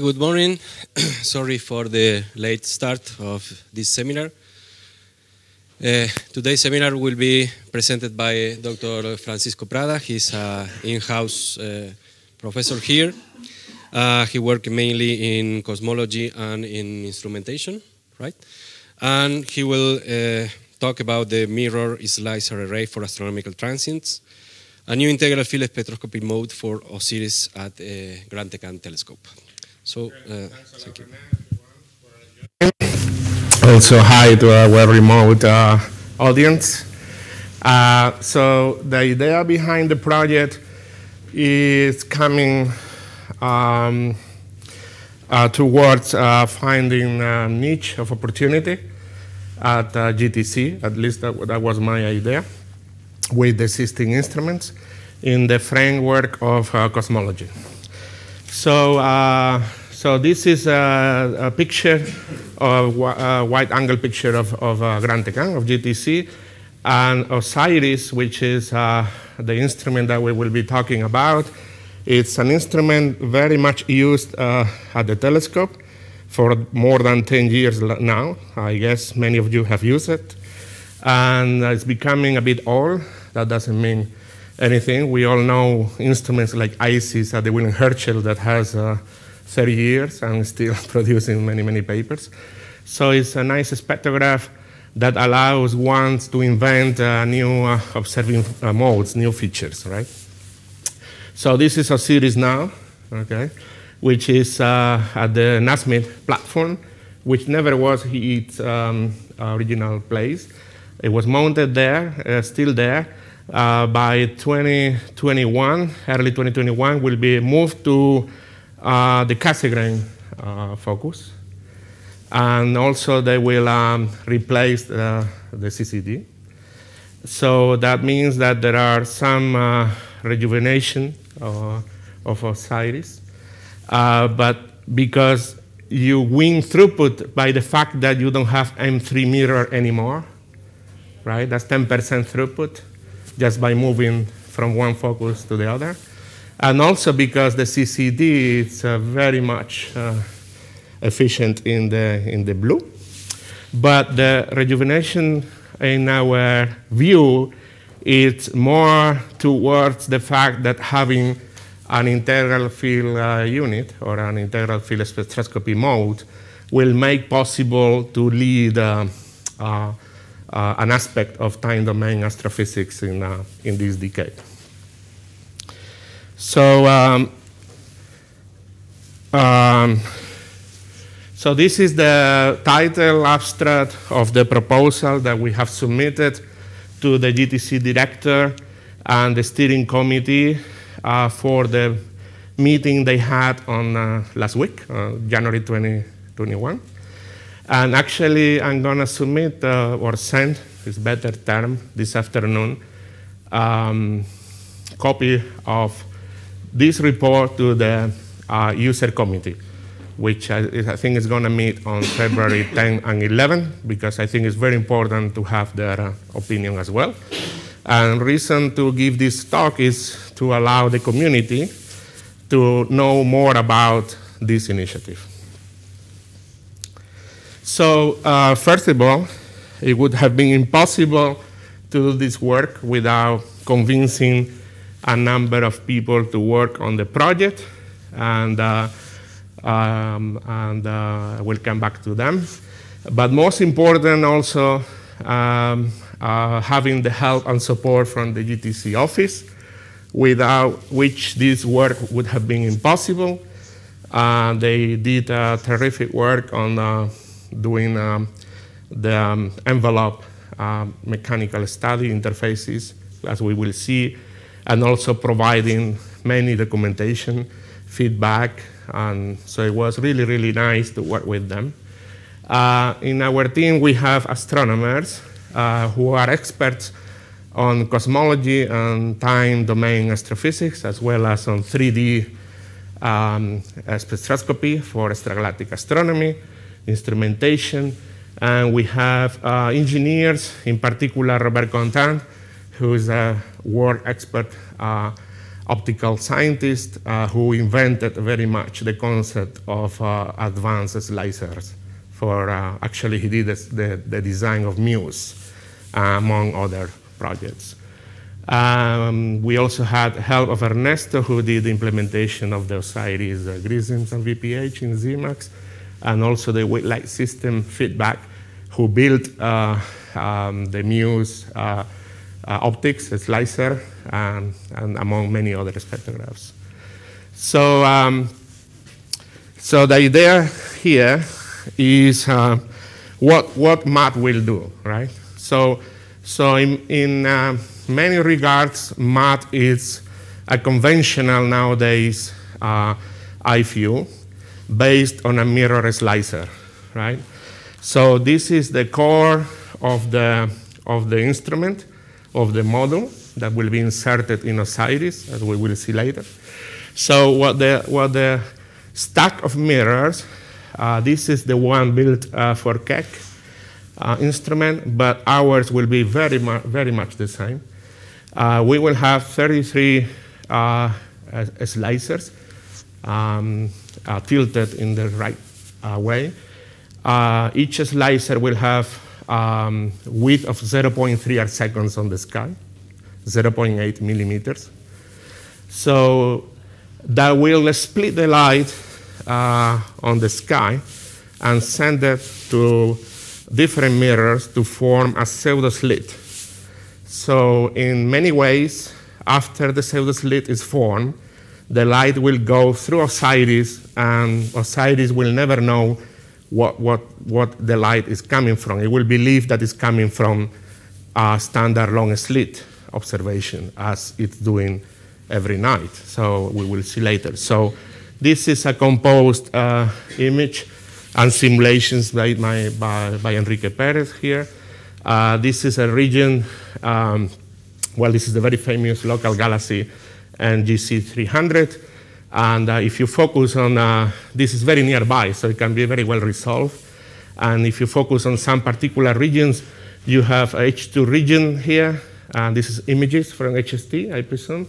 Good morning. Sorry for the late start of this seminar. Uh, today's seminar will be presented by Dr. Francisco Prada. He's an in-house uh, professor here. Uh, he worked mainly in cosmology and in instrumentation, right? And he will uh, talk about the mirror slicer array for astronomical transients, a new integral field spectroscopy mode for OSIRIS at uh, Gran Tecan telescope. So, uh, thank you. Also, hi to our remote uh, audience. Uh, so, the idea behind the project is coming um, uh, towards uh, finding a niche of opportunity at uh, GTC, at least that, that was my idea, with the existing instruments in the framework of uh, cosmology. So, uh, so this is a, a picture, of, a wide angle picture of, of uh, Gran Tecan, of GTC, and OSIRIS, which is uh, the instrument that we will be talking about. It's an instrument very much used uh, at the telescope for more than 10 years now. I guess many of you have used it. And it's becoming a bit old. That doesn't mean anything. We all know instruments like ISIS at the William Herschel that has uh, 30 years and still producing many, many papers. So it's a nice spectrograph that allows one to invent uh, new uh, observing uh, modes, new features, right? So this is OSIRIS now, okay, which is uh, at the Nasmyth platform, which never was its um, original place. It was mounted there, uh, still there. Uh, by 2021, early 2021, will be moved to uh, the Cassegrain uh, focus. And also they will um, replace uh, the CCD. So that means that there are some uh, rejuvenation uh, of Osiris. but because you win throughput by the fact that you don't have M3 mirror anymore, right? That's 10% throughput just by moving from one focus to the other. And also because the CCD is uh, very much uh, efficient in the, in the blue. But the rejuvenation in our view is more towards the fact that having an integral field uh, unit or an integral field spectroscopy mode will make possible to lead uh, uh, uh an aspect of time domain astrophysics in, uh, in this decade. So, um, um, so this is the title abstract of the proposal that we have submitted to the GTC director and the steering committee uh, for the meeting they had on uh, last week, uh, January 2021. And actually, I'm going to submit uh, or send, is better term, this afternoon, um, copy of this report to the uh, user committee, which I, I think is going to meet on February 10 and 11, because I think it's very important to have their uh, opinion as well. And reason to give this talk is to allow the community to know more about this initiative. So, uh, first of all, it would have been impossible to do this work without convincing a number of people to work on the project, and, uh, um, and uh, we'll come back to them. But most important also, um, uh, having the help and support from the GTC office, without which this work would have been impossible. Uh, they did terrific work on uh, doing um, the um, envelope uh, mechanical study interfaces, as we will see, and also providing many documentation, feedback, and so it was really, really nice to work with them. Uh, in our team, we have astronomers uh, who are experts on cosmology and time domain astrophysics, as well as on 3D um, spectroscopy for extragalactic astronomy, instrumentation, and we have uh, engineers, in particular Robert Content, who is a world expert uh, optical scientist uh, who invented very much the concept of uh, advanced slicers. For uh, actually, he did the, the design of Muse, uh, among other projects. Um, we also had help of Ernesto, who did the implementation of the Osiris uh, Grisms and VPH in Zemax, and also the light system feedback, who built uh, um, the Muse optics, a slicer, and, and, among many other spectrographs. So, um, so the idea here is uh, what, what MAT will do, right? So, so in, in uh, many regards, MAT is a conventional nowadays uh, IFU based on a mirror slicer, right? So this is the core of the, of the instrument, of the model that will be inserted in Osiris, as we will see later. So what the, what the stack of mirrors, uh, this is the one built uh, for Keck uh, instrument, but ours will be very, mu very much the same. Uh, we will have 33 uh, slicers um, uh, tilted in the right way. each slicer will have um, width of 0.3 arc seconds on the sky, 0.8 millimeters. So that will split the light uh, on the sky and send it to different mirrors to form a pseudo slit. So in many ways, after the pseudo slit is formed, the light will go through Osiris, and Osiris will never know what, what, what the light is coming from. It will believe that it's coming from a standard long slit observation, as it's doing every night. So we will see later. So this is a composed uh, image and simulations by, my, by, by Enrique Perez here. Uh, this is a region, um, well, this is the very famous local galaxy NGC 300. And uh, if you focus on, uh, this is very nearby, so it can be very well resolved. And if you focus on some particular regions, you have a H2 region here. And this is images from HST, I presume.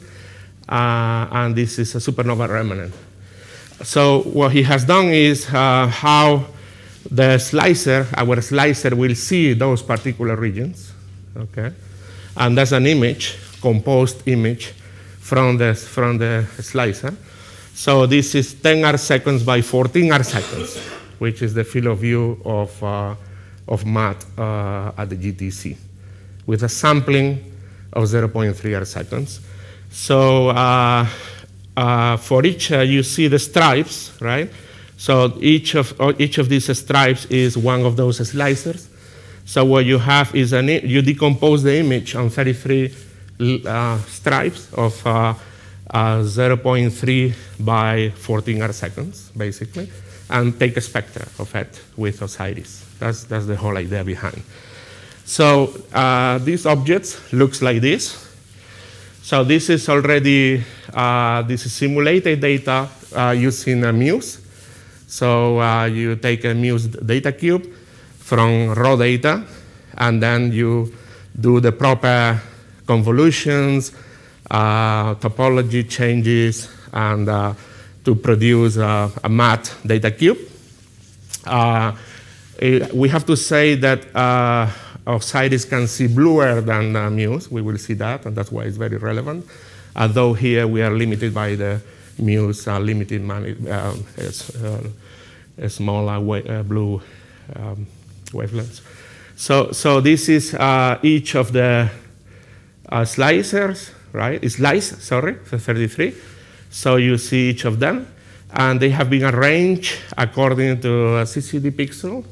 Uh, and this is a supernova remnant. So what he has done is uh, how the slicer, our slicer will see those particular regions, okay? And that's an image, composed image from the, from the slicer. So this is 10 arc seconds by 14 arc seconds, which is the field of view of, uh, of MAT uh, at the GTC, with a sampling of 0.3 arc seconds. So uh, uh for each, uh, you see the stripes, right? So each of, uh, each of these stripes is one of those slicers. So what you have is, an, you decompose the image on 33 stripes of uh, 0.3 by 14 arc seconds, basically, and take a spectra of it with Osiris. That's, that's the whole idea behind. So uh, these objects looks like this. So this is already, uh, this is simulated data uh, using a Muse. So uh, you take a Muse data cube from raw data, and then you do the proper convolutions, uh, topology changes and uh, to produce uh, a MAT data cube. It, we have to say that Osiris can see bluer than Muse. We will see that, and that's why it's very relevant. Although here we are limited by the Muse uh, limited money, uh, uh, small uh, blue um, wavelengths. So, so this is each of the slicers right? It's lice, sorry, the 33. So you see each of them, and they have been arranged according to a CCD pixel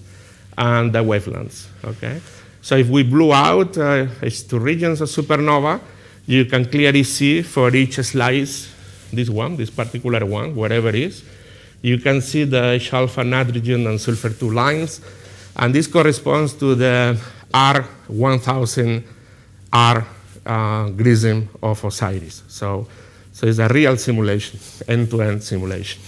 and the wavelengths, okay? So if we blew out uh, two regions of supernova, you can clearly see for each slice, this one, this particular one, whatever it is, you can see the H-alpha nitrogen and sulfur 2 lines, and this corresponds to the R1000 R uh, grism of Osiris. So, so it's a real simulation, end-to-end simulation.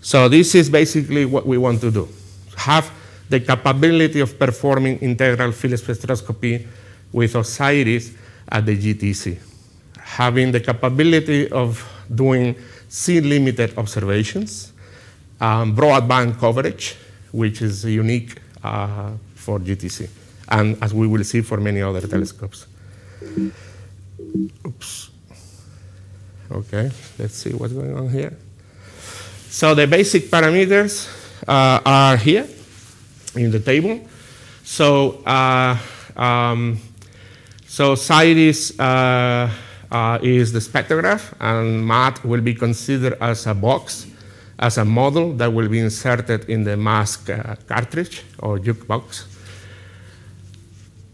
So this is basically what we want to do. Have the capability of performing integral field spectroscopy with Osiris at the GTC. having the capability of doing C-limited observations, um, broadband coverage, which is unique uh, for GTC, and as we will see for many other telescopes. Oops. Okay, let's see what's going on here. So the basic parameters uh, are here in the table. So, uh, um, so OSIRIS uh, uh, is the spectrograph, and MAT will be considered as a box, as a model that will be inserted in the mask uh, cartridge or jukebox.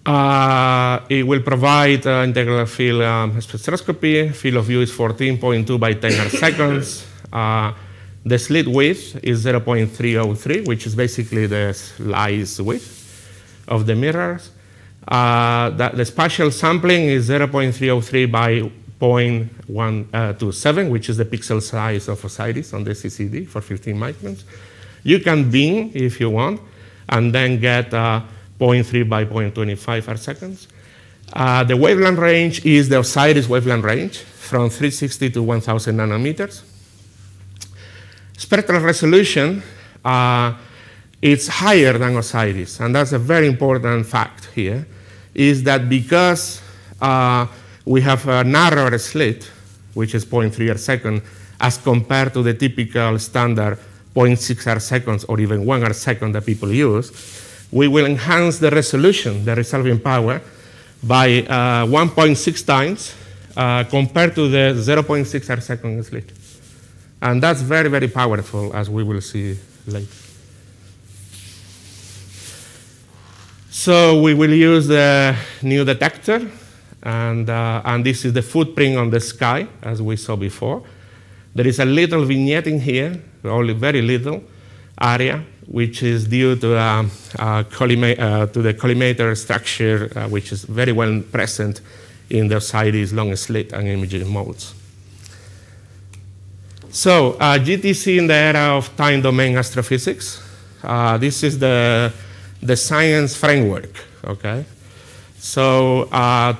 Uh, it will provide uh, integral field um, spectroscopy. Field of view is 14.2 by 10 seconds. Uh, the slit width is 0.303, which is basically the slice width of the mirrors. Uh, the spatial sampling is 0.303 by 0.127, which is the pixel size of OSIRIS on the CCD for 15 microns. You can bin if you want, and then get uh, 0.3 by 0.25 arc seconds. Uh, the wavelength range is the OSIRIS wavelength range from 360 to 1000 nanometers. Spectral resolution uh, is higher than OSIRIS, and that's a very important fact here, is that because uh, we have a narrower slit, which is 0.3 arc second, as compared to the typical standard 0.6 arc seconds or even 1 arc second that people use, we will enhance the resolution, the resolving power, by uh, 1.6 times uh, compared to the 0.6 arc second slit. And that's very, very powerful, as we will see later. So we will use the new detector, and, uh, and this is the footprint on the sky, as we saw before. There is a little vignetting here, only very little area, which is due to, uh, uh, uh, to the collimator structure, uh, which is very well present in the OSIRIS long slit and imaging modes. So uh, GTC in the era of time domain astrophysics, this is the, the science framework, okay? So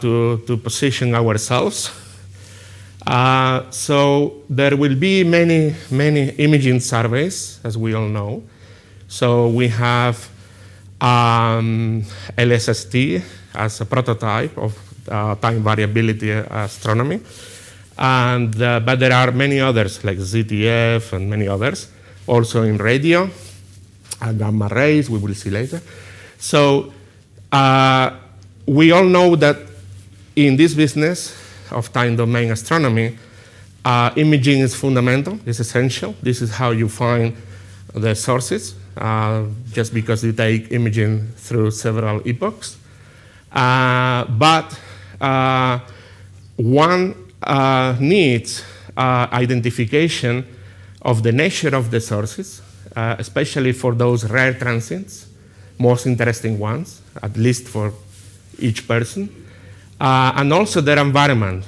to, to position ourselves, uh, so there will be many, many imaging surveys, as we all know. So we have um, LSST as a prototype of uh, time variability astronomy. And, uh, but there are many others like ZTF and many others, also in radio, and gamma rays, we will see later. So uh, we all know that in this business of time domain astronomy, uh, imaging is fundamental, it's essential. This is how you find the sources just because you take imaging through several epochs. Uh, but uh, one uh, needs uh, identification of the nature of the sources, especially for those rare transients, most interesting ones, at least for each person, and also their environment.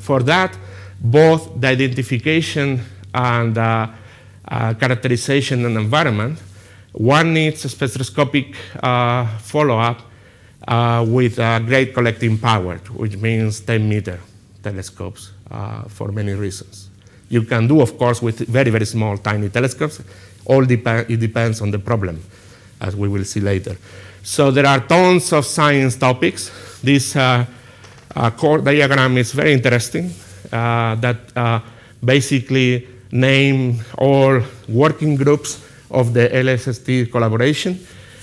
for that, both the identification and uh, characterization and environment, one needs a spectroscopic uh, follow-up uh, with great collecting power, which means 10 meter telescopes uh, for many reasons. You can do, of course, with very, very small, tiny telescopes. All dep- it depends on the problem, as we will see later. So there are tons of science topics. This uh, uh, core diagram is very interesting. that basically name all working groups of the LSST collaboration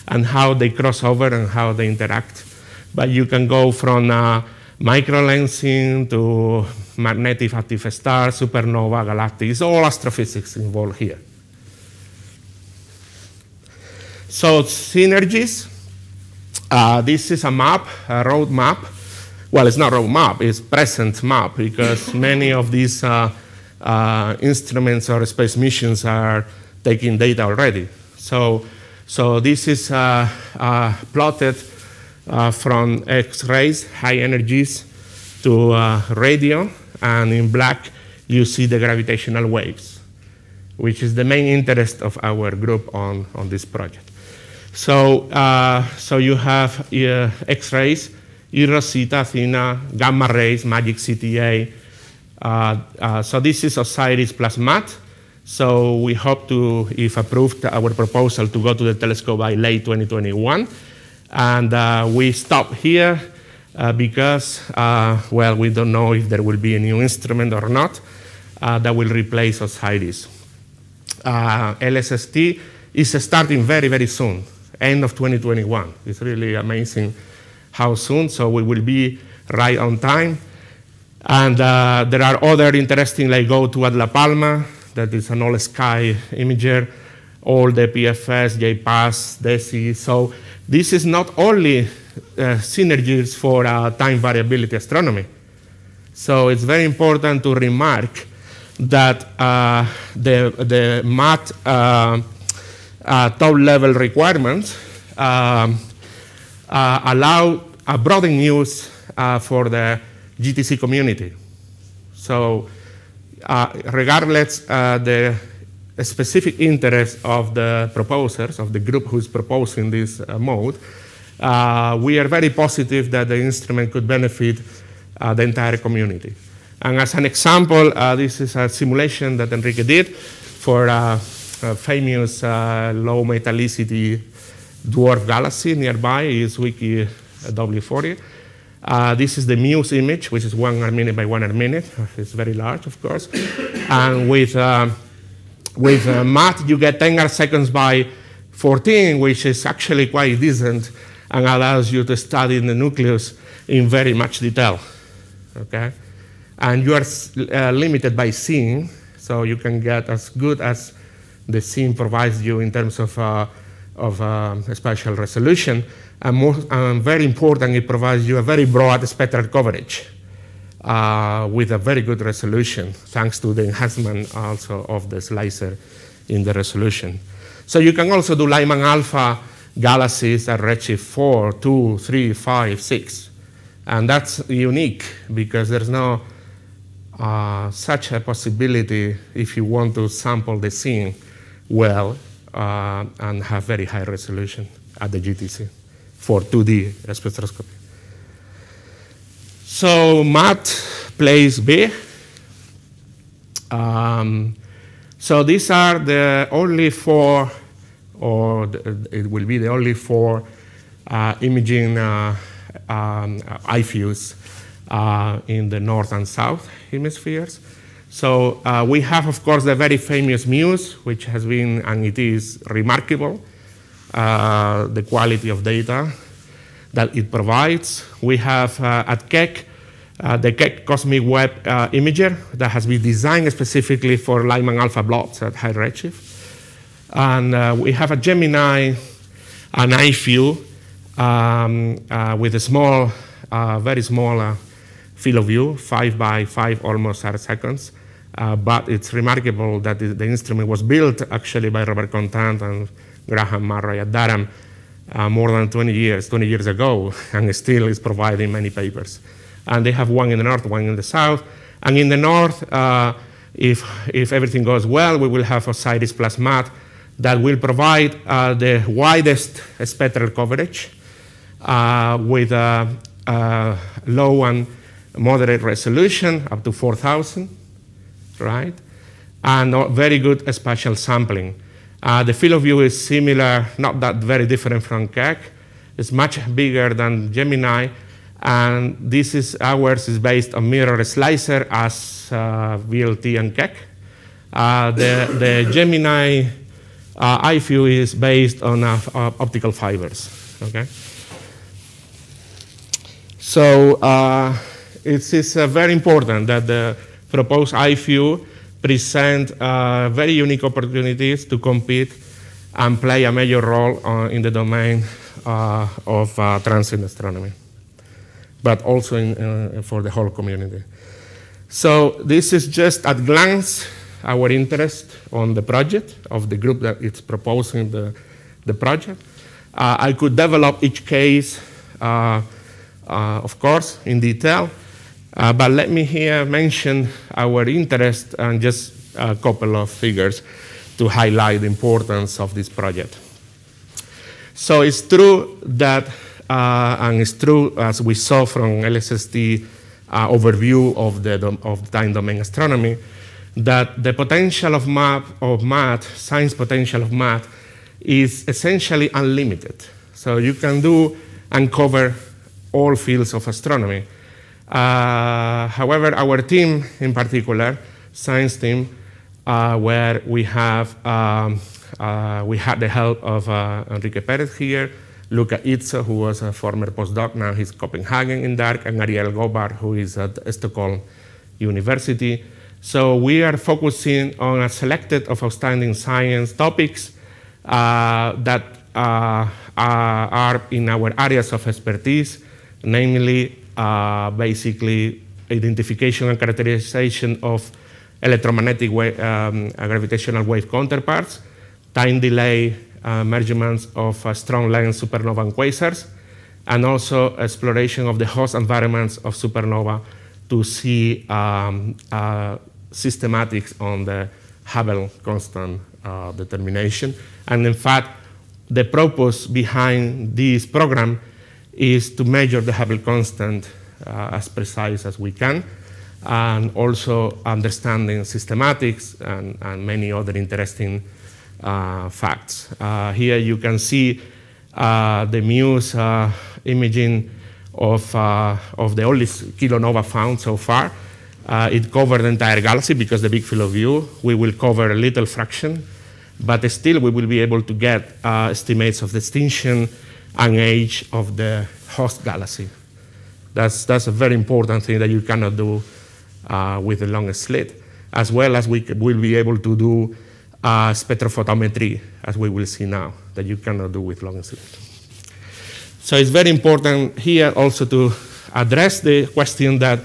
and how they cross over and how they interact. But you can go from uh, microlensing to magnetic active stars, supernova, galactic. It's all astrophysics involved here. So synergies. Uh, this is a map, a road map. Well, it's not a road map, it's present map because many of these uh, uh, instruments or space missions are taking data already. So, so this is uh, uh, plotted uh, from X-rays, high energies, to uh, radio, and in black you see the gravitational waves, which is the main interest of our group on, on this project. So, uh, so you have X-rays Rosita, Athena, gamma rays, magic CTA. Uh, uh, so this is OSIRIS plus MAT. So we hope to, if approved, our proposal to go to the telescope by late 2021. And uh, we stop here because, well, we don't know if there will be a new instrument or not that will replace OSIRIS. LSST is starting very, very soon, end of 2021. It's really amazing how soon, so we will be right on time. And uh, there are other interesting, like GOTO at La Palma, that is an all sky imager, all the PFS, JPAS, DESI. So this is not only uh, synergies for uh, time variability astronomy. So it's very important to remark that uh, the, the MAT uh, uh, top level requirements um, uh, allow a broadening use for the GTC community. So uh, regardless uh, the specific interest of the proposers, of the group who's proposing this uh, mode, uh, we are very positive that the instrument could benefit uh, the entire community. And as an example, this is a simulation that Enrique did for a famous low metallicity dwarf galaxy nearby is Wiki W40. Uh, this is the Muse image, which is one minute by one minute. It's very large, of course. and with, uh, with uh, MAT, you get 10 seconds by 14, which is actually quite decent and allows you to study the nucleus in very much detail. Okay? And you are uh, limited by scene, so you can get as good as the scene provides you in terms of, uh, of uh, spatial resolution and, and very important, it provides you a very broad spectral coverage uh, with a very good resolution, thanks to the enhancement also of the slicer in the resolution. So you can also do Lyman alpha galaxies at redshift 4, 2, 3, 5, 6. And that's unique because there's no uh, such a possibility if you want to sample the scene well uh, and have very high resolution at the GTC for 2D spectroscopy. So MAT plays B. Um, so these are the only four, or the, it will be the only four uh, imaging uh, um, IFUs uh, in the north and south hemispheres. So uh, we have, of course, the very famous MUSE, which has been, and it is remarkable, uh, the quality of data that it provides. We have uh, at Keck uh, the Keck Cosmic Web uh, Imager that has been designed specifically for Lyman alpha blobs at high redshift. And uh, we have a Gemini, an IFU um, uh, with a small, very small field of view, five by five almost arc seconds. but it's remarkable that the, the, instrument was built actually by Robert Content and Graham Murray at Durham uh, more than 20 years, 20 years ago, and still is providing many papers. And they have one in the north, one in the south. And in the north, uh, if, if everything goes well, we will have OSIRIS plus MAT that will provide uh, the widest spectral coverage uh, with a, a low and moderate resolution, up to 4,000, right? And very good spatial sampling. Uh, the field of view is similar, not that very different from Keck. It's much bigger than Gemini, and this is ours is based on mirror slicer as uh, VLT and Keck. Uh, the, the Gemini uh, IFU is based on uh, uh, optical fibers. Okay. So uh, it is very important that the proposed IFU present uh, very unique opportunities to compete and play a major role uh, in the domain uh, of uh, transient astronomy, but also in, uh, for the whole community. So this is just at glance our interest on the project of the group that is proposing the, the project. Uh, I could develop each case, of course, in detail, uh, but let me here mention our interest and just a couple of figures to highlight the importance of this project. So it's true that uh, and it's true, as we saw from LSST uh, overview of the of time domain astronomy, that the potential of MAT, of MAT, science potential of MAT, is essentially unlimited. So you can do and cover all fields of astronomy. Uh, however, our team in particular, science team, uh, where we have um, uh, we had the help of uh, Enrique Perez here, Luca Izzo, who was a former postdoc, now he's Copenhagen in Dark, and Ariel Goobar, who is at Stockholm University. So we are focusing on a selected of outstanding science topics uh, that uh, are in our areas of expertise, namely uh, basically identification and characterization of electromagnetic wave, um, gravitational wave counterparts, time delay uh, measurements of uh, strong length supernova and quasars, and also exploration of the host environments of supernova to see um, uh, systematics on the Hubble constant uh, determination. And in fact, the purpose behind this program is to measure the Hubble constant uh, as precise as we can, and also understanding systematics and, and many other interesting uh, facts. Uh, here you can see uh, the MUSE uh, imaging of, of the only kilonova found so far. it covered the entire galaxy because the big field of view. We will cover a little fraction but still we will be able to get estimates of the and age of the host galaxy. That's, that's a very important thing that you cannot do uh, with the long slit, as well as we will be able to do uh, spectrophotometry, as we will see now, that you cannot do with long slit. So it's very important here also to address the question that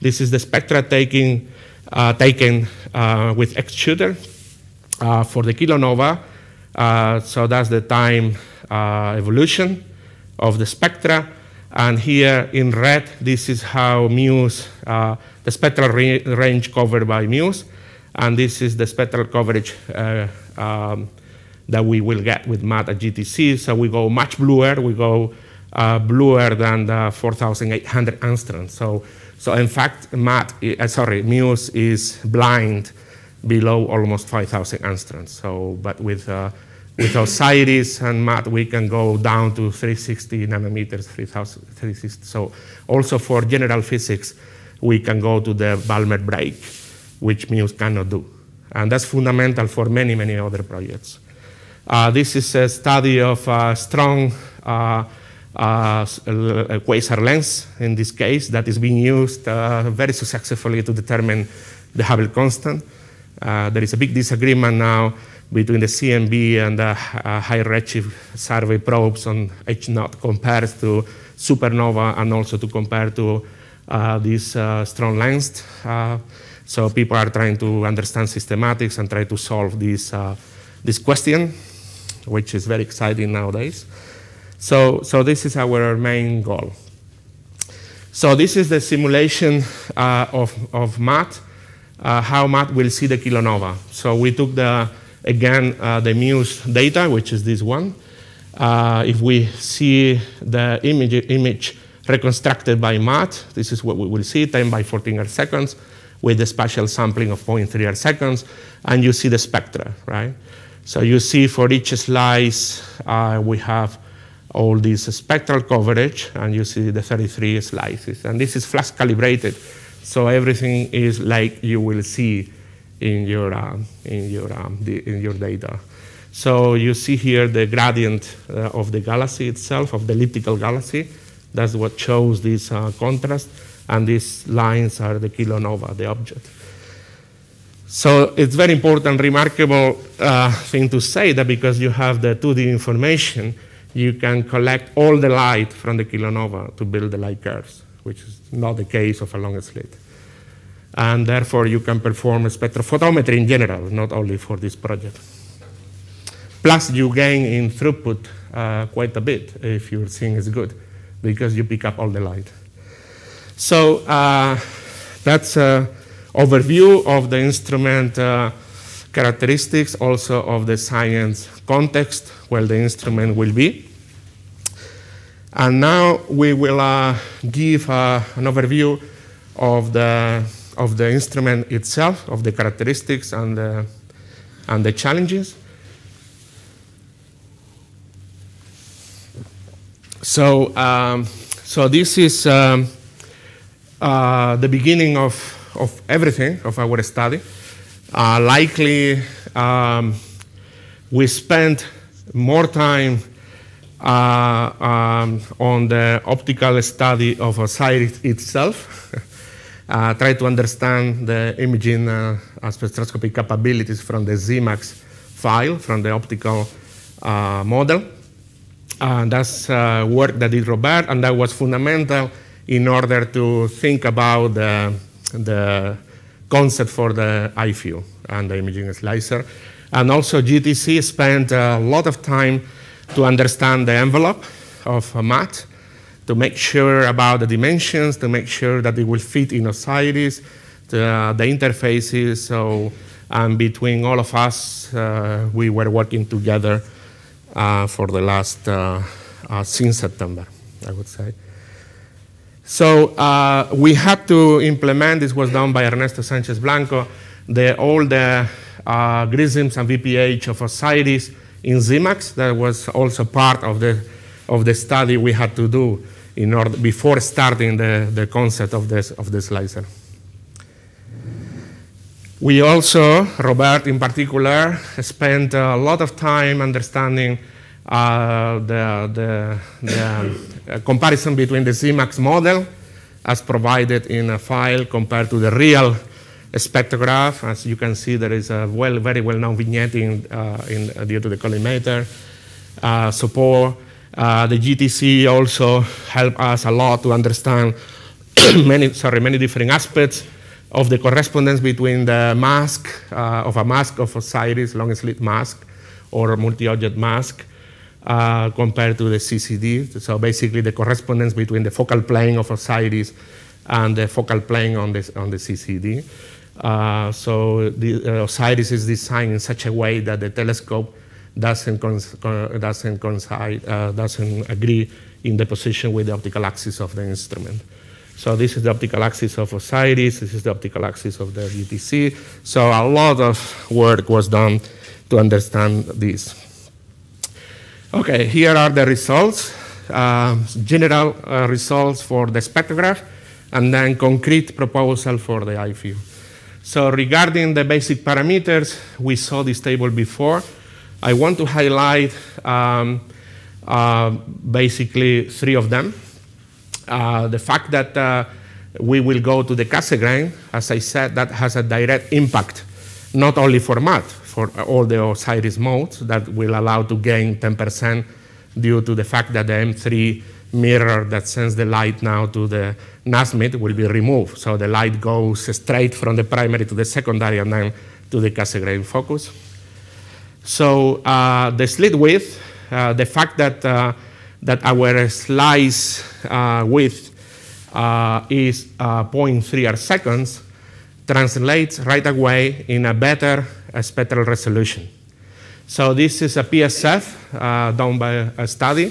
this is the spectra taking, uh, taken uh, with X-Shooter, uh, for the kilonova. Uh, so that's the time evolution of the spectra. And here in red, this is how MUSE, uh, the spectral range covered by MUSE. And this is the spectral coverage uh, um, that we will get with MAT at GTC. So we go much bluer. We go uh, bluer than the 4,800 angstroms. So, so in fact, MAT, sorry, MUSE is blind below almost 5,000 angstroms. So, but with, uh, with OSIRIS and MAT, we can go down to 360 nanometers, 360. So also for general physics, we can go to the Balmer break, which MUSE cannot do. And that's fundamental for many, many other projects. Uh, this is a study of uh, strong uh, uh, quasar length, in this case, that is being used uh, very successfully to determine the Hubble constant. Uh, there is a big disagreement now between the CMB and the uh, high redshift survey probes on H naught compared to supernova and also to compare to uh, these uh, strong lengths. Uh, so people are trying to understand systematics and try to solve this, uh, this question, which is very exciting nowadays. So, so this is our main goal. So this is the simulation of, of MAT uh, how MAT will see the kilonova. So we took the, again, uh, the MUSE data, which is this one. Uh, if we see the image, image reconstructed by MAT, this is what we will see, 10 by 14 arc seconds, with the spatial sampling of 0.3 arc seconds, and you see the spectra, right? So you see for each slice, uh, we have all this spectral coverage, and you see the 33 slices. And this is flash calibrated so everything is like you will see in your, uh, in your, um, in your data. So you see here the gradient uh, of the galaxy itself, of the elliptical galaxy. That's what shows this uh, contrast. And these lines are the kilonova, the object. So it's very important, remarkable uh, thing to say that because you have the 2D information, you can collect all the light from the kilonova to build the light curves which is not the case of a long slit. And therefore, you can perform spectrophotometry in general, not only for this project. Plus, you gain in throughput uh, quite a bit if your thing is good, because you pick up all the light. So uh, that's an overview of the instrument uh, characteristics, also of the science context where the instrument will be. And now we will uh, give uh, an overview of the, of the instrument itself, of the characteristics and the, and the challenges. So, um, so this is um, uh, the beginning of, of everything of our study. Uh, likely, um, we spent more time uh, um, on the optical study of Osiris itself, uh, try to understand the imaging uh, spectroscopy capabilities from the Zemax file, from the optical uh, model. And that's uh, work that did Robert, and that was fundamental in order to think about the, the concept for the iFU and the imaging slicer. And also GTC spent a lot of time to understand the envelope of a mat, to make sure about the dimensions, to make sure that it will fit in Osiris, the, the interfaces. So, and between all of us, uh, we were working together uh, for the last, uh, uh since September, I would say. So uh, we had to implement, this was done by Ernesto Sanchez Blanco, the, all the uh, grisms and VPH of Osiris in Zemax. That was also part of the, of the study we had to do in order, before starting the, the concept of, this, of the slicer. We also, Robert in particular, spent a lot of time understanding uh, the, the, the uh, comparison between the Zemax model as provided in a file compared to the real spectrograph. As you can see, there is a well, very well-known vignetting uh, in, uh, due to the collimator uh, support. Uh, the GTC also helped us a lot to understand many, sorry, many different aspects of the correspondence between the mask uh, of a mask of Osiris, long slit mask, or multi-object mask, uh, compared to the CCD. So basically the correspondence between the focal plane of Osiris and the focal plane on the, on the CCD. Uh, so the, uh, Osiris is designed in such a way that the telescope doesn't, doesn't, coincide, uh, doesn't agree in the position with the optical axis of the instrument. So this is the optical axis of Osiris, this is the optical axis of the UTC. So a lot of work was done to understand this. Okay, here are the results, uh, general uh, results for the spectrograph, and then concrete proposal for the iFU. So regarding the basic parameters, we saw this table before. I want to highlight um, uh, basically three of them. Uh, the fact that uh, we will go to the Cassegrain, as I said, that has a direct impact, not only for MAT, for all the Osiris modes that will allow to gain 10% due to the fact that the M3 mirror that sends the light now to the Nasmyth will be removed. So the light goes straight from the primary to the secondary and then to the Cassegrain focus. So uh, the slit width, uh, the fact that, uh, that our slice uh, width uh, is uh, 0.3 arc seconds translates right away in a better spectral resolution. So this is a PSF done by a study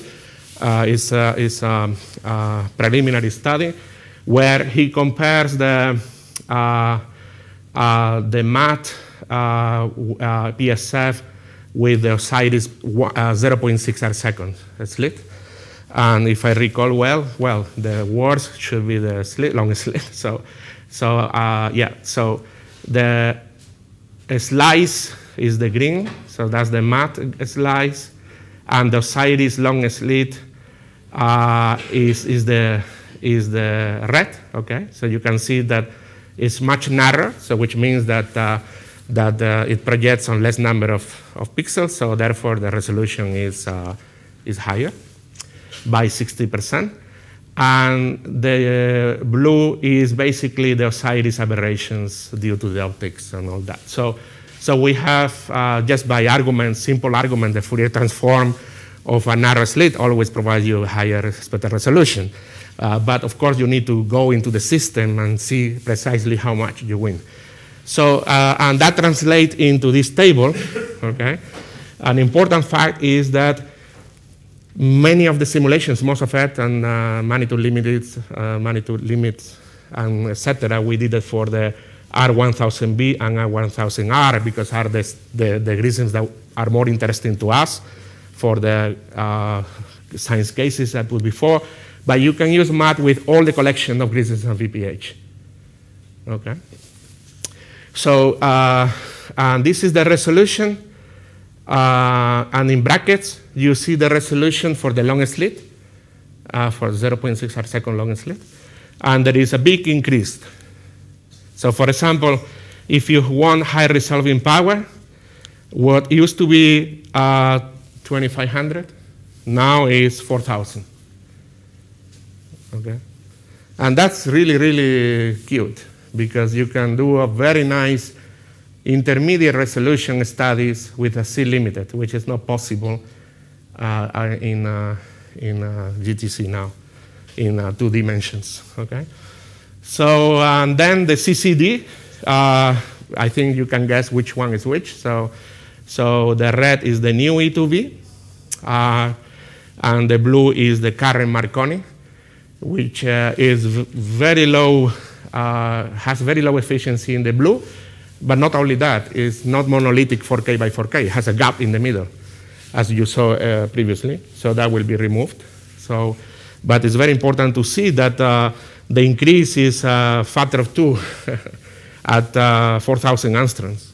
is, uh, is a, a, preliminary study where he compares the, the MAT PSF with the Osiris 0.6 arc seconds slit. And if I recall well, well, the worst should be the slit, long slit. So, so yeah, so the slice is the green, so that's the MAT slice, and the Osiris long slit uh, is, is, the, is the red, okay? So you can see that it's much narrower, so which means that, uh, that uh, it projects on less number of, of pixels, so therefore the resolution is, uh, is higher by 60%. And the uh, blue is basically the Osiris aberrations due to the optics and all that. So, so we have, uh, just by argument, simple argument, the Fourier transform of a narrow slit always provides you a higher spectral resolution. Uh, but of course, you need to go into the system and see precisely how much you win. So, uh, and that translates into this table, okay? An important fact is that many of the simulations, most of it, and uh, magnitude limits, uh, magnitude limits, and etc. We did it for the R1000B and R1000R because are the, the, the reasons that are more interesting to us for the uh, science cases that would before. But you can use MAT with all the collection of reasons and VPH. Okay. So, uh, and this is the resolution. Uh, and in brackets, you see the resolution for the long slit, uh, for 0.6 arc second long slit. And there is a big increase. So for example, if you want high resolving power, what used to be uh, 2500 now is 4000. Okay? And that's really, really cute because you can do a very nice intermediate resolution studies with a C limited, which is not possible uh, uh in, uh, in uh, GTC now in uh, two dimensions. Okay, so and then the CCD. Uh, I think you can guess which one is which. So, so the red is the new E2V, and the blue is the current Marconi, which is very low, has very low efficiency in the blue but not only that, it's not monolithic 4K by 4K. It has a gap in the middle, as you saw uh, previously. So that will be removed. So, but it's very important to see that uh, the increase is a factor of two at uh, 4,000 angstroms.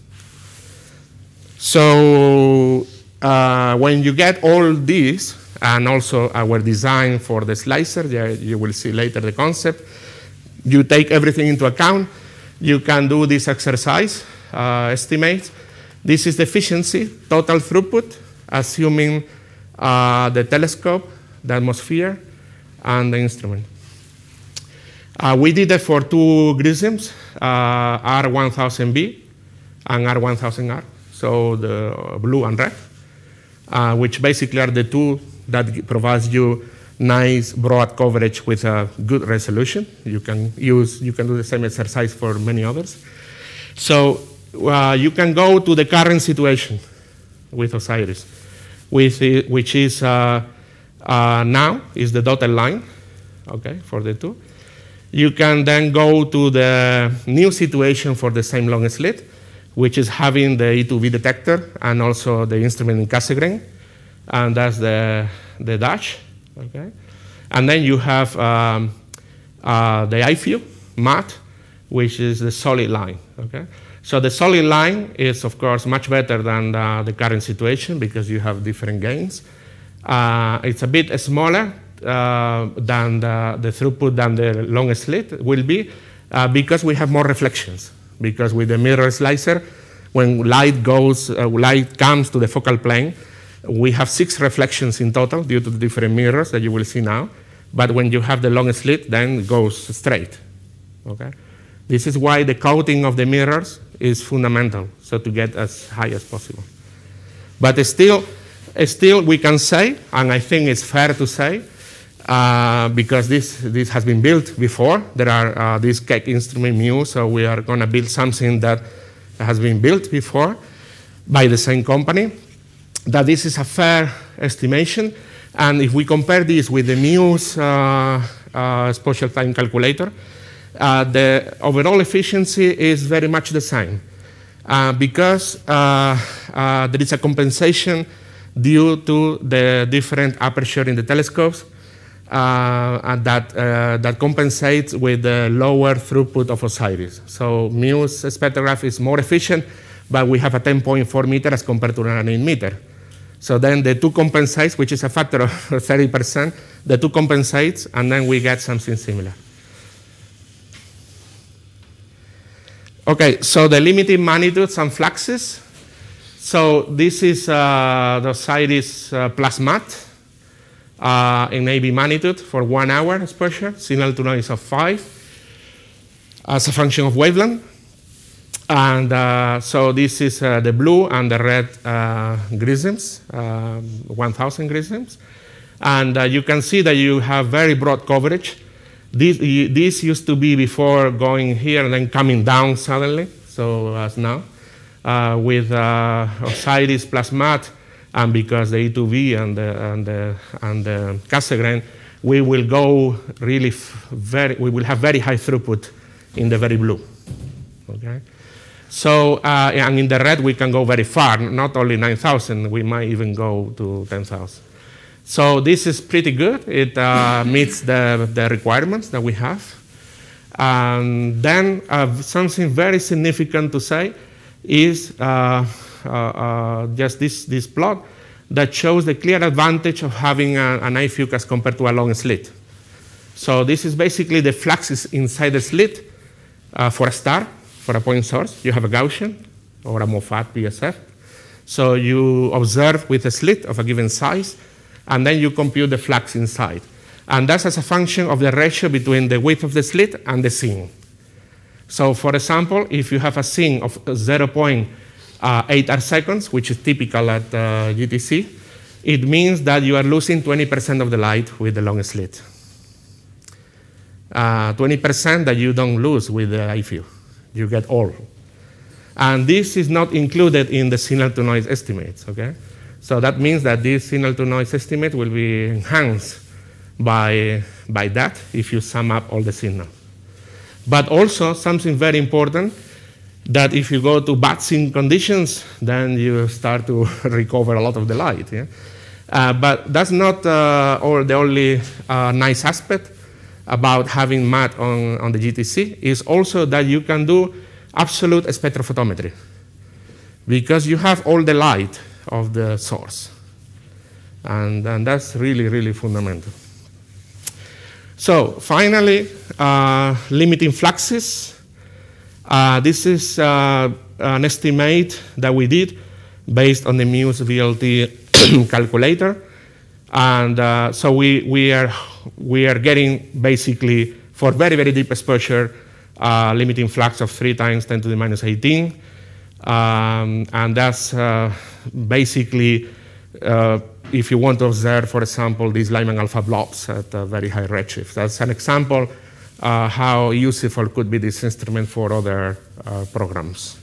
So uh, when you get all these, and also our design for the slicer, you will see later the concept, you take everything into account, you can do this exercise, uh, estimate. This is the efficiency, total throughput, assuming uh, the telescope, the atmosphere, and the instrument. Uh, we did it for two GRISMs, uh, R1000B and R1000R, so the blue and red, uh, which basically are the two that provides you nice broad coverage with a good resolution. You can use, you can do the same exercise for many others. So uh, you can go to the current situation with Osiris, with it, which is uh, uh, now is the dotted line, okay, for the two. You can then go to the new situation for the same long slit, which is having the E2V detector and also the instrument in Cassegrain, and that's the, the dash. Okay? And then you have um, uh, the IFU, MAT, which is the solid line. Okay? So the solid line is, of course, much better than the current situation because you have different gains. Uh, it's a bit smaller uh, than the, the, throughput than the long slit will be uh, because we have more reflections. Because with the mirror slicer, when light goes, uh, light comes to the focal plane, we have six reflections in total due to the different mirrors that you will see now. But when you have the long slit, then it goes straight. Okay? This is why the coating of the mirrors is fundamental, so to get as high as possible. But still, still we can say, and I think it's fair to say, uh, because this, this has been built before, there are uh, these Keck instrument mu, so we are going to build something that has been built before by the same company that this is a fair estimation. And if we compare this with the Muse uh, uh, spatial time calculator, uh, the overall efficiency is very much the same. Uh, because uh, uh, there is a compensation due to the different aperture in the telescopes and that, that compensates with the lower throughput of OSIRIS. So Muse spectrograph is more efficient, but we have a 10.4 meter as compared to an 8 meter. So then the two compensates, which is a factor of 30%, the two compensates, and then we get something similar. Okay, so the limiting magnitudes and fluxes. So this is uh, the OSIRIS uh, plus MAT uh, in AB magnitude for one hour exposure, signal to noise of five as a function of wavelength. And uh, so this is uh, the blue and the red uh, grisms, um, 1,000 grisms. And uh, you can see that you have very broad coverage. This, this used to be before going here and then coming down suddenly, so as now. Uh, with uh, Osiris plus MAT, and because the E2V and the, and the, and the Cassegrain, we will go really very, we will have very high throughput in the very blue. Okay? So, uh, and in the red, we can go very far, not only 9,000, we might even go to 10,000. So this is pretty good. It uh, meets the, the requirements that we have. And then uh, something very significant to say is uh, uh, uh, just this, this plot that shows the clear advantage of having a, an IFUC as compared to a long slit. So this is basically the fluxes inside the slit uh, for a star, for a point source. You have a Gaussian or a Moffat PSF. So you observe with a slit of a given size, and then you compute the flux inside. And that's as a function of the ratio between the width of the slit and the seeing. So for example, if you have a seeing of 0.8 arc seconds, which is typical at uh, GTC, it means that you are losing 20% of the light with the long slit. 20% uh, that you don't lose with the IFU. You get all. And this is not included in the signal to noise estimates, okay? So that means that this signal to noise estimate will be enhanced by, by that if you sum up all the signals. But also something very important that if you go to bad seeing conditions, then you start to recover a lot of the light. Yeah? Uh, but that's not uh, all the only uh, nice aspect about having MAT on, on the GTC is also that you can do absolute spectrophotometry because you have all the light of the source. And, and that's really, really fundamental. So finally, uh, limiting fluxes. Uh, this is uh, an estimate that we did based on the Muse VLT calculator. And uh, so we, we, are, we are getting basically, for very, very deep exposure, uh, limiting flux of 3 times 10 to the minus 18. Um, and that's uh, basically uh, if you want to observe, for example, these Lyman alpha blobs at a very high redshift. That's an example uh, how useful could be this instrument for other uh, programs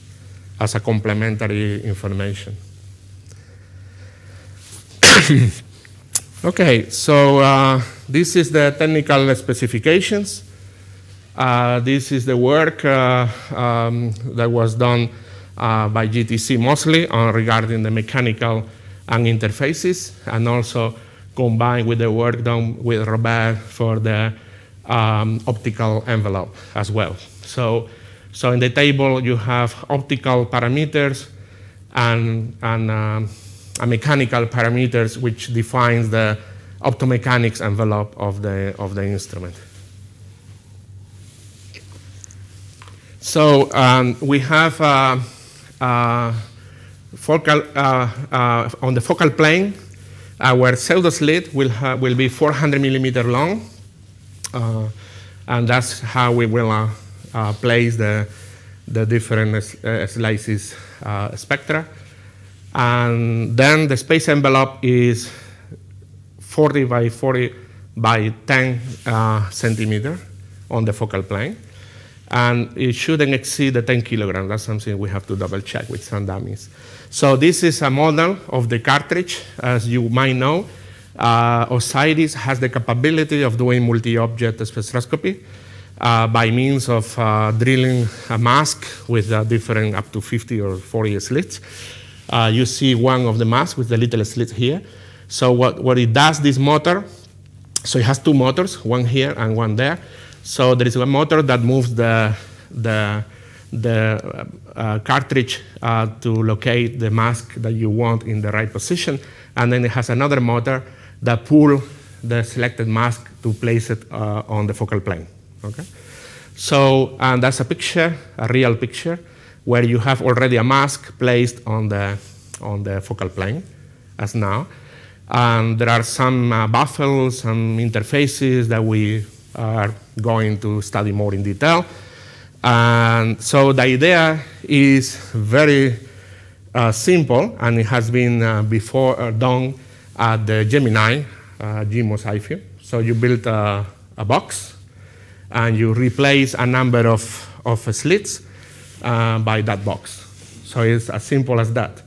as a complementary information. okay, so uh, this is the technical specifications. Uh, this is the work uh, um, that was done uh, by GTC mostly regarding the mechanical and interfaces, and also combined with the work done with Robert for the um, optical envelope as well. So, so in the table you have optical parameters and, and um, mechanical parameters which defines the optomechanics envelope of the, of the instrument. So um, we have uh, uh, focal, uh, uh, on the focal plane, our pseudo slit will, will be 400 millimeter long, uh, and that's how we will place the, the different slices spectra. And then the space envelope is 40 by 40 by 10 uh, centimeter on the focal plane. And it shouldn't exceed the 10 kilograms. That's something we have to double check with some dummies. So this is a model of the cartridge. As you might know, uh, OSIRIS has the capability of doing multi-object spectroscopy uh, by means of uh, drilling a mask with uh, different up to 50 or 40 slits. Uh, you see one of the masks with the little slit here. So what, what it does, this motor, so it has two motors, one here and one there. So there is a motor that moves the, the the uh, cartridge uh, to locate the mask that you want in the right position. And then it has another motor that pull the selected mask to place it uh, on the focal plane. Okay? So and that's a picture, a real picture, where you have already a mask placed on the, on the focal plane, as now. And there are some uh, baffles, some interfaces that we are going to study more in detail. And so the idea is very uh, simple, and it has been uh, before uh, done at the Gemini, uh, GMOS IFU. So you build a, a, box, and you replace a number of, of slits uh, by that box. So it's as simple as that.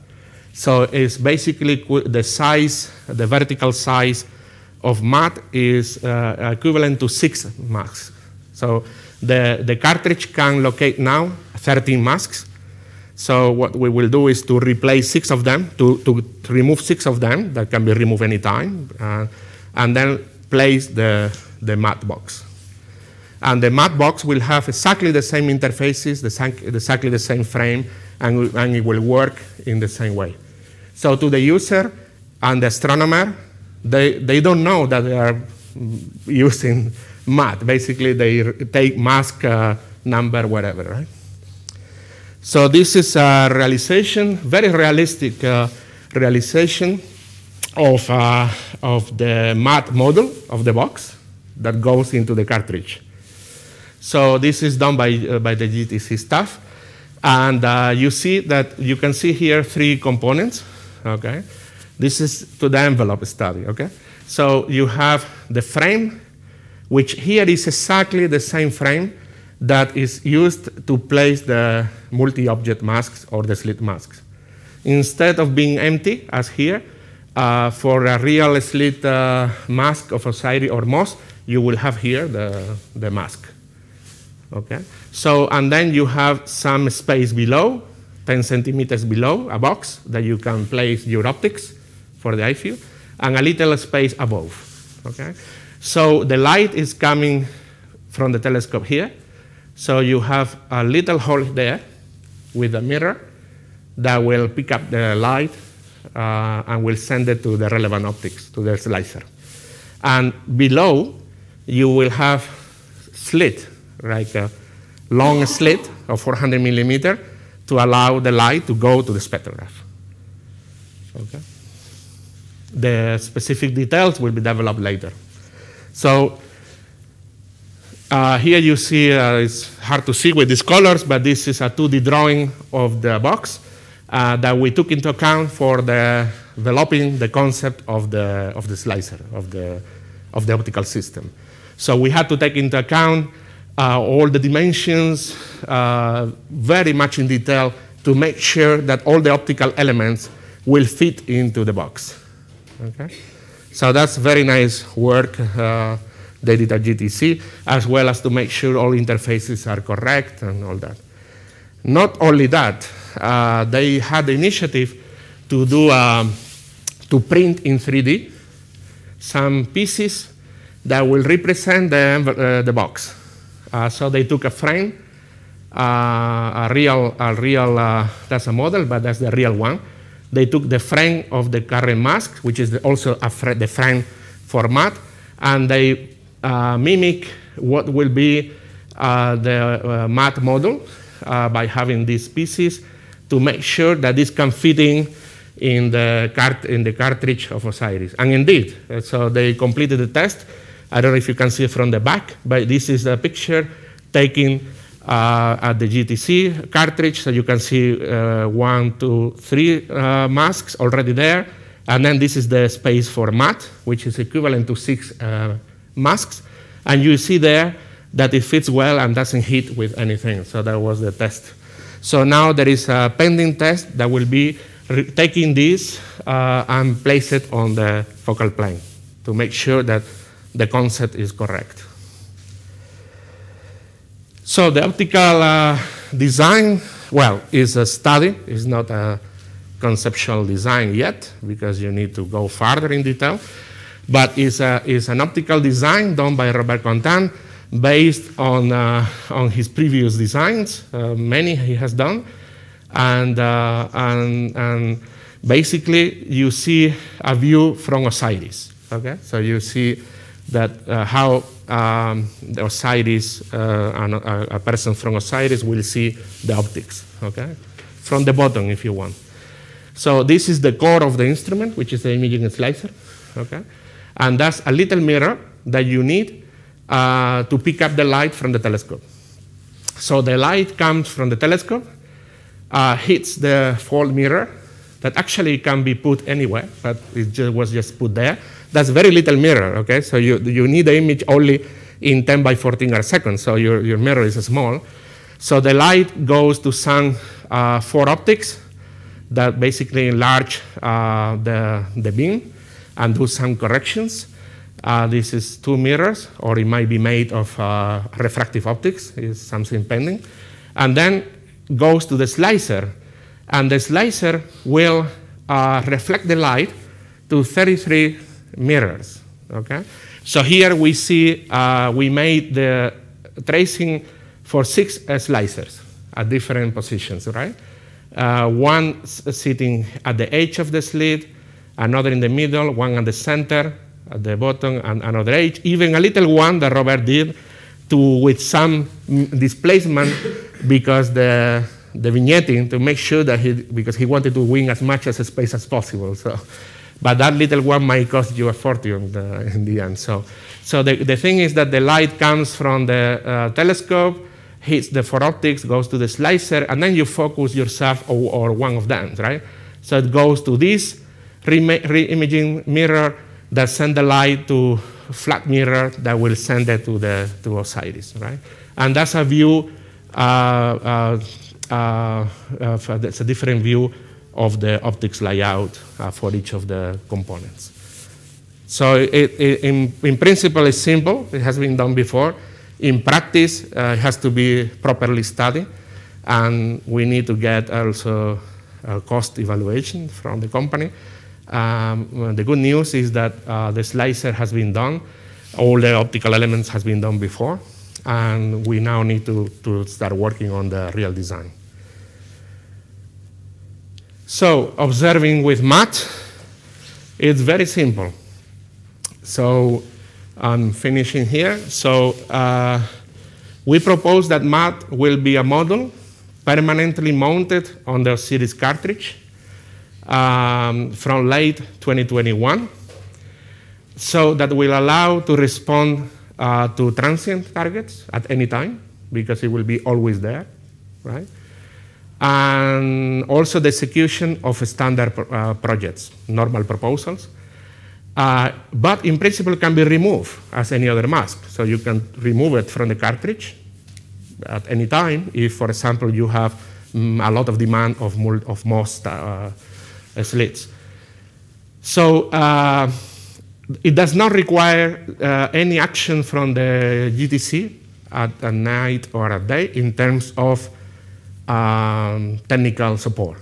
So it's basically the size, the vertical size of mat is uh, equivalent to six masks. So the, the cartridge can locate now 13 masks. So what we will do is to replace six of them, to, to, to remove six of them that can be removed anytime, uh, and then place the, the mat box. And the mat box will have exactly the same interfaces, the same, exactly the same frame, and, and it will work in the same way. So to the user and the astronomer, they, they don't know that they are using mat. Basically, they take mask uh, number, whatever, right? So this is a realization, very realistic uh, realization of, uh, of the mat model of the box that goes into the cartridge. So this is done by, uh, by the GTC staff. And uh, you see that you can see here three components, okay? This is to the envelope study, okay? So you have the frame, which here is exactly the same frame that is used to place the multi-object masks or the slit masks. Instead of being empty, as here, uh, for a real slit uh, mask of Osiris or MOSS, you will have here the, the mask. Okay? So, and then you have some space below, 10 centimeters below, a box that you can place your optics for the eye field, and a little space above. Okay? So the light is coming from the telescope here. So you have a little hole there with a mirror that will pick up the light uh, and will send it to the relevant optics, to the slicer. And below, you will have slit like a long slit of 400 millimeter to allow the light to go to the spectrograph. Okay. The specific details will be developed later. So uh, here you see, uh, it's hard to see with these colors, but this is a 2D drawing of the box uh, that we took into account for the developing the concept of the, of the slicer, of the, of the optical system. So we had to take into account all the dimensions uh, very much in detail to make sure that all the optical elements will fit into the box. Okay? So that's very nice work uh, they did at GTC, as well as to make sure all interfaces are correct and all that. Not only that, uh, they had the initiative to do um, to print in 3D some pieces that will represent the, uh, the box. Uh, so they took a frame, uh, a real, a real uh, that's a model, but that's the real one. They took the frame of the current mask, which is also fr the frame format, and they mimic what will be the mat model by having these pieces to make sure that this can fit in in the, cart in the cartridge of Osiris. And indeed, so they completed the test I don't know if you can see it from the back, but this is a picture taken uh, at the GTC cartridge. So you can see uh, one, two, three uh, masks already there. And then this is the space for mat, which is equivalent to six uh, masks. And you see there that it fits well and doesn't hit with anything. So that was the test. So now there is a pending test that will be taking this uh, and place it on the focal plane to make sure that the concept is correct. So the optical uh, design, well, is a study, it's not a conceptual design yet because you need to go farther in detail, but it's, a, it's an optical design done by Robert Content based on, uh, on his previous designs, uh, many he has done, and, uh, and, and basically you see a view from Osiris, okay? So you see that uh, how um, the Osiris, uh, a, person from Osiris will see the optics, okay? From the bottom, if you want. So this is the core of the instrument, which is the imaging slicer, okay? And that's a little mirror that you need uh, to pick up the light from the telescope. So the light comes from the telescope, uh, hits the fold mirror, that actually can be put anywhere, but it just was just put there, that's very little mirror, okay? So you, you need the image only in 10 by 14 arc seconds, so your, your mirror is small. So the light goes to some uh, four optics that basically enlarge uh, the, the beam and do some corrections. Uh, this is two mirrors, or it might be made of uh, refractive optics, is something pending. And then goes to the slicer, and the slicer will uh, reflect the light to 33 mirrors, okay? So here we see uh, we made the tracing for six slicers at different positions, right? Uh, one sitting at the edge of the slit, another in the middle, one at the center, at the bottom, and another edge. Even a little one that Robert did to with some displacement because the the vignetting to make sure that he because he wanted to win as much as space as possible. So, but that little one might cost you a fortune uh, in the end. So, so the, the thing is that the light comes from the uh, telescope hits the four optics, goes to the slicer, and then you focus yourself or, or one of them, right? So it goes to this re-imaging mirror that send the light to flat mirror that will send it to the to Osiris, right? And that's a view. Uh, uh, uh, it's a different view of the optics layout uh, for each of the components. So it, it, in, in principle, it's simple. It has been done before. In practice, uh, it has to be properly studied, and we need to get also a cost evaluation from the company. Um, the good news is that uh, the slicer has been done. All the optical elements has been done before, and we now need to, to start working on the real design. So observing with MAT, it's very simple. So I'm finishing here. So uh, we propose that MAT will be a model permanently mounted on the Osiris cartridge um, from late 2021. So that will allow to respond uh, to transient targets at any time because it will be always there, right? And also the execution of standard uh, projects, normal proposals. Uh, but in principle can be removed as any other mask. So you can remove it from the cartridge at any time if, for example, you have mm, a lot of demand of, of most uh, slits. So uh, it does not require uh, any action from the GTC at a night or a day in terms of um, technical support.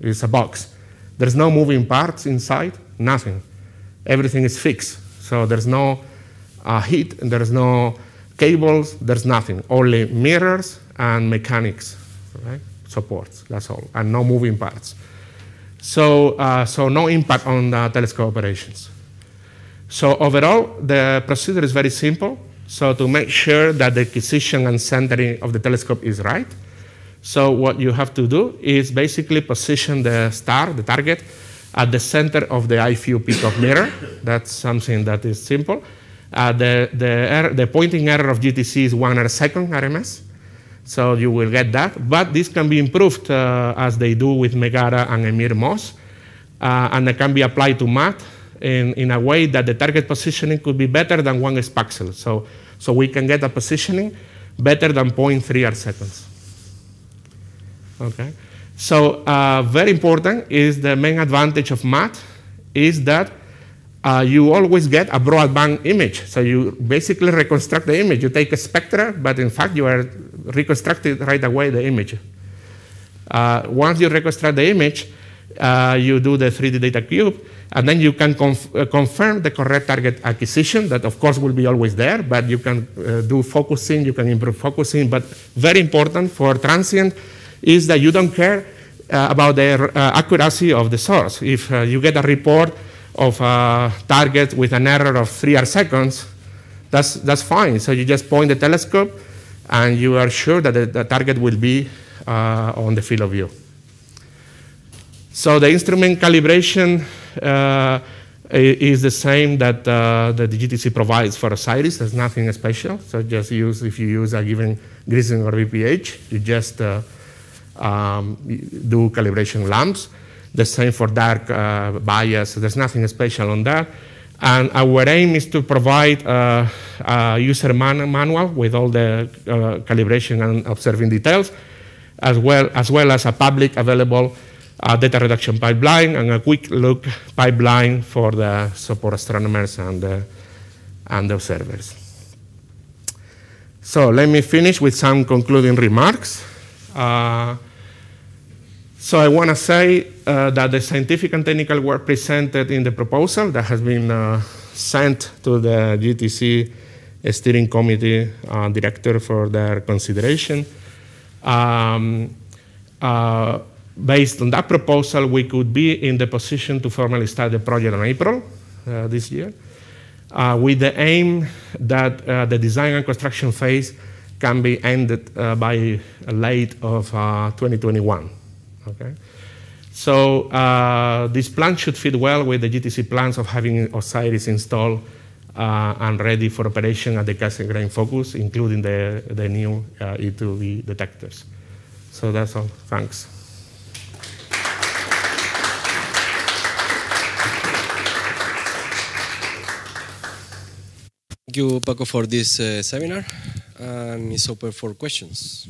It's a box. There's no moving parts inside, nothing everything is fixed. So there's no uh, heat, there's no cables, there's nothing. Only mirrors and mechanics, right? Supports, that's all, and no moving parts. So, uh, so no impact on the telescope operations. So overall, the procedure is very simple. So to make sure that the acquisition and centering of the telescope is right, so what you have to do is basically position the star, the target, at the center of the IFU peacock mirror. That's something that is simple. Uh, the, the, error, the pointing error of GTC is one a second RMS. So you will get that. But this can be improved uh, as they do with Megara and Emir Moss. Uh, and it can be applied to MAT in, in a way that the target positioning could be better than one spaxel. So, so we can get a positioning better than 0.3 arc seconds. Okay. So uh, very important is the main advantage of MAT is that uh, you always get a broadband image. So you basically reconstruct the image. You take a spectra, but in fact you are reconstructing right away the image. Uh, once you reconstruct the image, uh, you do the 3D data cube, and then you can conf uh, confirm the correct target acquisition that of course will be always there, but you can uh, do focusing, you can improve focusing, but very important for transient is that you don't care uh, about the uh, accuracy of the source. If uh, you get a report of a target with an error of three arc seconds, that's, that's fine. So you just point the telescope and you are sure that the, the target will be uh, on the field of view. So the instrument calibration uh, is the same that, uh, the GTC provides for OSIRIS. There's nothing special. So just use, if you use a given Grisling or VPH, you just um, do calibration lamps. The same for dark uh, bias. There's nothing special on that. And our aim is to provide uh, a user man manual with all the uh, calibration and observing details, as well, as well as a public available a data reduction pipeline, and a quick look pipeline for the support astronomers and the, and the observers. So let me finish with some concluding remarks. Uh, so I want to say uh, that the scientific and technical work presented in the proposal that has been uh, sent to the GTC steering committee uh, director for their consideration. Um, uh, based on that proposal, we could be in the position to formally start the project in April uh, this year, with the aim that the design and construction phase can be ended uh, by late of 2021. Okay. So uh, this plan should fit well with the GTC plans of having OSIRIS installed uh, and ready for operation at the Cassegrain focus, including the, the new uh, E2V detectors. So that's all. Thanks. Thank you, Paco, for this uh, seminar. And it's open for questions.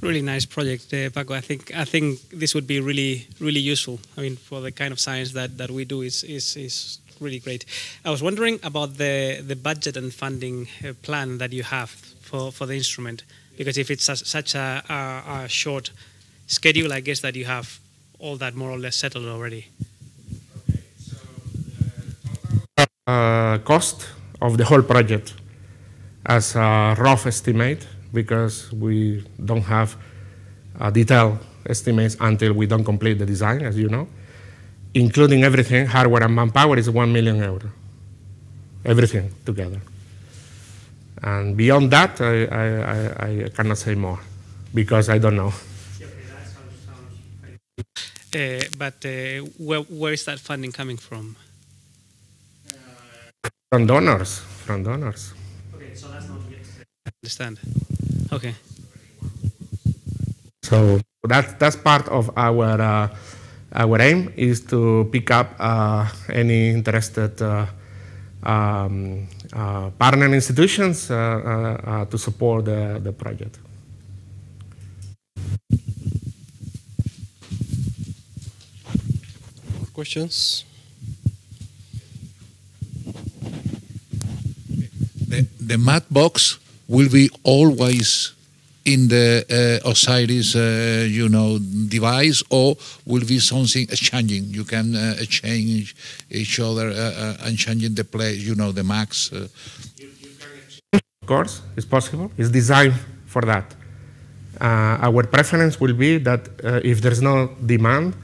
Really nice project, uh, Paco. I think I think this would be really really useful. I mean, for the kind of science that, that we do is, is is really great. I was wondering about the the budget and funding uh, plan that you have for, for the instrument, because if it's such a, a, a short schedule, I guess that you have all that more or less settled already. Cost of the whole project, as a rough estimate, because we don't have detailed estimates until we don't complete the design, as you know. Including everything, hardware and manpower is 1 million euro. Everything together. And beyond that, I, I, I cannot say more because I don't know. Uh, but uh, where, where is that funding coming from? From donors. From donors. Okay, so that's not yet. Understand. Okay. So that, that's part of our, uh, our aim is to pick up uh, any interested uh, um, uh, partner institutions uh, uh, to support the, the project. More questions? The, the box will be always in the uh, Osiris, uh, you know, device, or will be something changing? You can uh, change each other uh, uh, and changing the place, you know, the max. Uh. Of course, it's possible. It's designed for that. our preference will be that if there's no demand,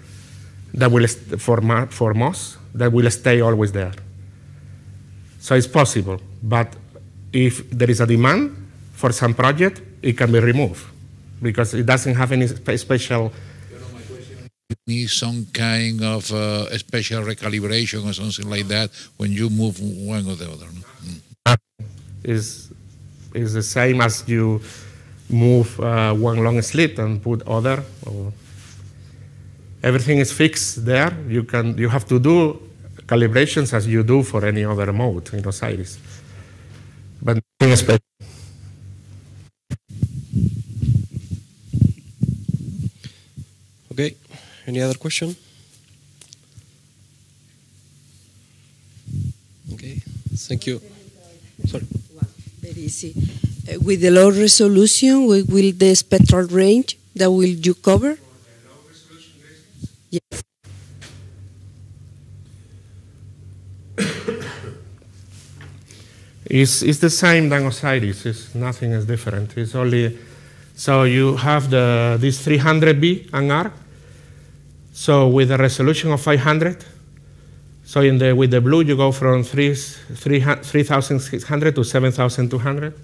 that will for for MOS, that will stay always there. So it's possible, but if there is a demand for some project, it can be removed because it doesn't have any spe special. Need some kind of uh, special recalibration or something like that when you move one or the other. No? Mm. Is is the same as you move uh, one long slit and put other. Or everything is fixed there. You can you have to do calibrations as you do for any other mode in Osiris, but nothing. Okay. Any other question? Okay. Thank you. Sorry. Very easy. Uh, with the low resolution, we will the spectral range that will you cover? It's, it's the same than Osiris. It's, nothing is different. It's only so you have the this 300B and R so with a resolution of 500, so in the, with the blue you go from 3,600 3, to 7,200,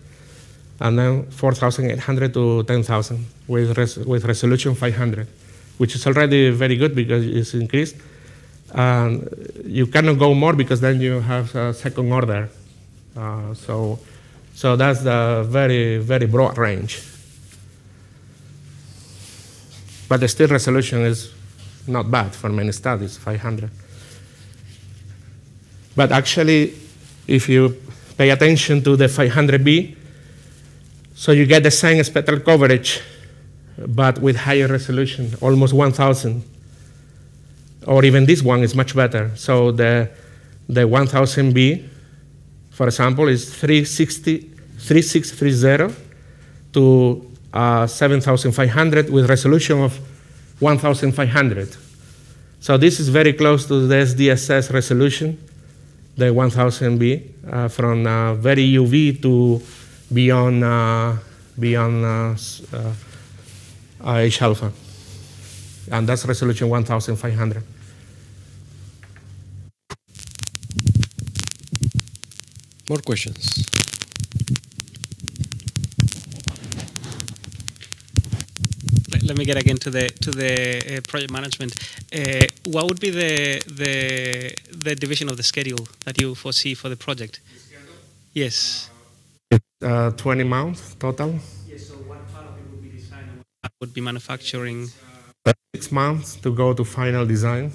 and then 4,800 to 10,000 with, res, with resolution 500, which is already very good because it's increased. And you cannot go more because then you have a second order. Uh, so, so that's the very, very broad range. But the still resolution is not bad for many studies, 500. But actually, if you pay attention to the 500B, So you get the same spectral coverage, but with higher resolution, almost 1,000. Or even this one is much better. So the, the 1000B, for example, is 360, 3630 to uh, 7500 with resolution of 1500. So this is very close to the SDSS resolution, the 1000B, uh, from uh, very UV to beyond, uh, beyond uh, uh, H alpha. And that's resolution 1500. More questions? Let, let me get again to the to the uh, project management. Uh, what would be the the the division of the schedule that you foresee for the project? Yes. Uh, 20 months total, Yes. So what part of it would be design and what part would be manufacturing? six months to go to final design.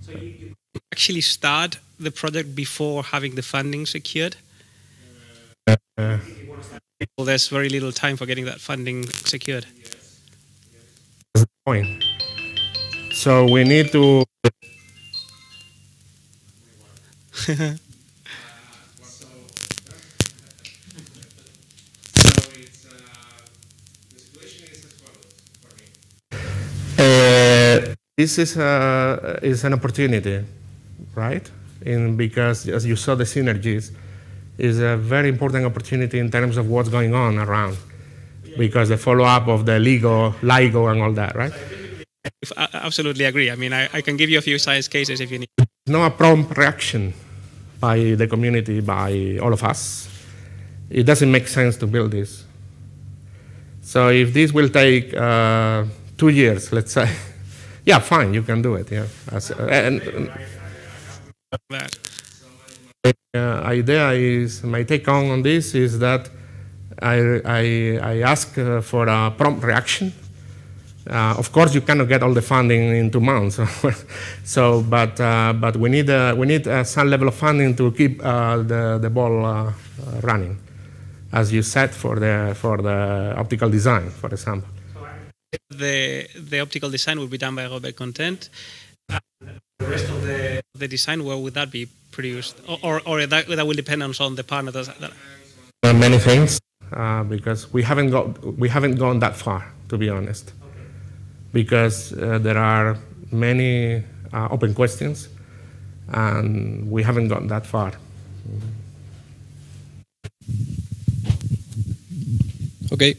So you, you actually start the project before having the funding secured. Uh, Well, there's very little time for getting that funding secured. that's the point. So we need to Uh, this is, a, is an opportunity, right? In, because as you saw the synergies, is a very important opportunity in terms of what's going on around. Because the follow-up of the LIGO, LIGO and all that, right? I absolutely agree. I mean, I, I can give you a few science cases if you need. no prompt reaction by the community, by all of us. It doesn't make sense to build this. So if this will take uh, two years, let's say, yeah, fine, you can do it. Yeah, As, uh, and that. uh, idea is my take on on this is that I I, I ask uh, for a prompt reaction. Uh, of course, you cannot get all the funding in two months. so, but uh, but we need uh, we need uh, some level of funding to keep uh, the the ball running, as you said for the for the optical design, for example. The the optical design will be done by Robert Content. And the rest of the the design, where would that be produced, or or, or that, that will depend on on the partner that, that Uh, many things uh, because we haven't got we haven't gone that far to be honest. Because uh, there are many uh, open questions and we haven't gone that far. Okay.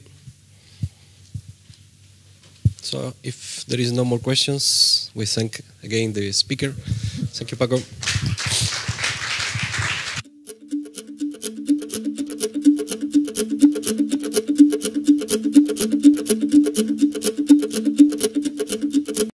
So if there is no more questions, we thank again the speaker. Thank you, Paco.